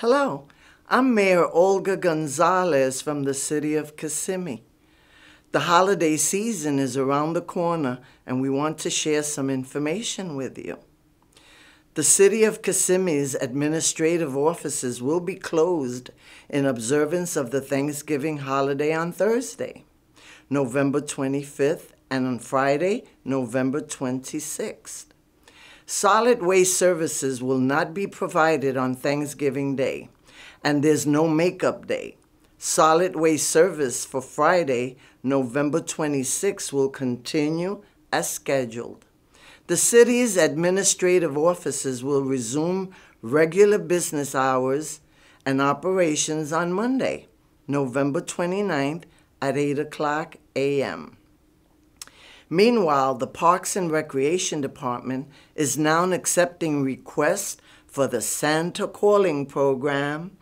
Hello, I'm Mayor Olga Gonzalez from the city of Kissimmee. The holiday season is around the corner, and we want to share some information with you. The City of Kissimmee's administrative offices will be closed in observance of the Thanksgiving holiday on Thursday, November 25th, and on Friday, November 26th. Solid waste services will not be provided on Thanksgiving Day, and there's no makeup day. Solid waste service for Friday, November 26th will continue as scheduled. The city's administrative offices will resume regular business hours and operations on Monday, November 29th at 8 o'clock a.m. Meanwhile, the Parks and Recreation Department is now accepting requests for the Santa Calling Program,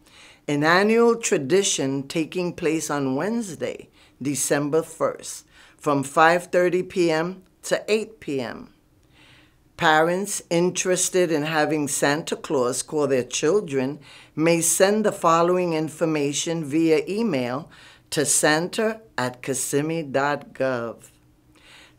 an annual tradition taking place on Wednesday, December 1st, from 5:30 p.m. to 8 p.m. Parents interested in having Santa Claus call their children may send the following information via email to santa at kissimmee.gov.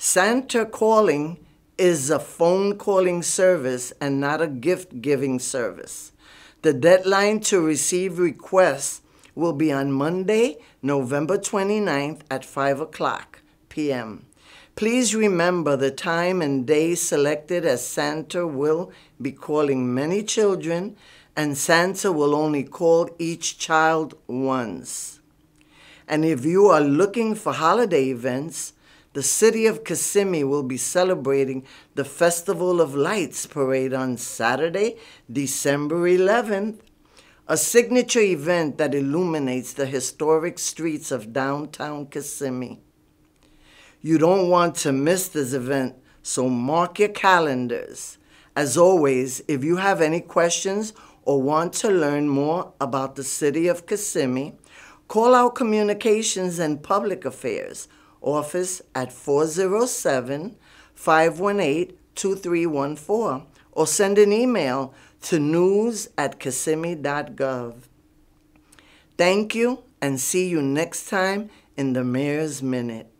Santa Calling is a phone calling service and not a gift giving service. The deadline to receive requests will be on Monday, November 29th at 5 o'clock p.m. Please remember the time and day selected as Santa will be calling many children, and Santa will only call each child once. And if you are looking for holiday events, the city of Kissimmee will be celebrating the Festival of Lights parade on Saturday, December 11th, a signature event that illuminates the historic streets of downtown Kissimmee. You don't want to miss this event, so mark your calendars. As always, if you have any questions or want to learn more about the city of Kissimmee, call our Communications and Public Affairs office at 407 518 2314 or send an email to news at kissimmee.gov. Thank you and see you next time in the Mayor's Minute.